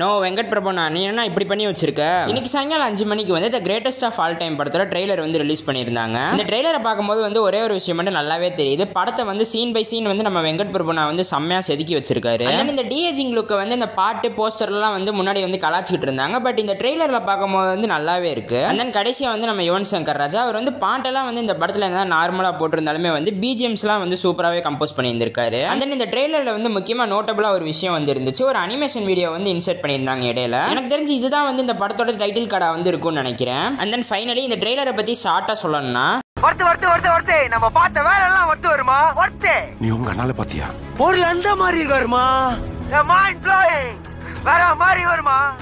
No Venkat பிரபுண்ணா நீ என்ன இப்படி பண்ணி வச்சிருக்க? இன்னைக்கு சாயங்காலம் அஞ்சு மணிக்கு வந்து the greatest of all time படத்தோட ட்ரெய்லர் வந்து ரிலீஸ் பண்ணியிருந்தாங்க. இந்த ட்ரெய்லரை பார்க்கும்போது வந்து ஒரே ஒரு விஷயம் மட்டும் நல்லாவே தெரியுது. படத்தை வந்து சீன் பை சீன் வந்து நம்ம வெங்கட் பிரபுண்ணா வந்து செம்மையா செதுக்கி வச்சிருக்காரு. இந்த டிஏஜிங் லுக்கை வந்து இந்த பாட்டு போஸ்டர்லாம் வந்து முன்னாடி வந்து கலாச்சிக்கிட்டு இருந்தாங்க. பட் இந்த ட்ரெய்லரில் பார்க்கும்போது வந்து நல்லாவே இருக்கு. அண்ட் தென் கடைசியாக வந்து நம்ம யுவன் சங்கர் ராஜா அவர் வந்து பாட்டெல்லாம் வந்து இந்த படத்தில் என்ன நார்மலாக போட்டிருந்தாலுமே வந்து பிஜிஎம்ஸ்லாம் வந்து சூப்பராகவே கம்போஸ் பண்ணியிருந்திருக்காரு. அண்ட் தென் இந்த ட்ரெய்லரில் வந்து முக்கியமாக நோட்டபுளாக ஒரு விஷயம் வந்து இருந்துச்சு. ஒரு அனிமேஷன் வீடியோ வந்து இன்சர்ட் பண்ணியிருந்தாங்க இடையில. எனக்கு தெரிஞ்சு இதுதான் வந்து இந்த படத்தோட டைட்டில் கார்டா வந்து இருக்கும்னு நினைக்கிறேன். அண்ட் தென் ஃபைனலி இந்த ட்ரெய்லரை பத்தி ஷார்ட்டா சொல்லணும்னா ஒருத்து ஒருத்து ஒருத்து ஒருத்து. நம்ம பார்த்த வேலை எல்லாம் ஒத்து வருமா? ஒருத்து. நீ உங்க அண்ணால பாத்தியா பொருள் அந்த மாதிரி வருமா? மைண்ட் ப்ளோயிங் வேற மாதிரி வருமா?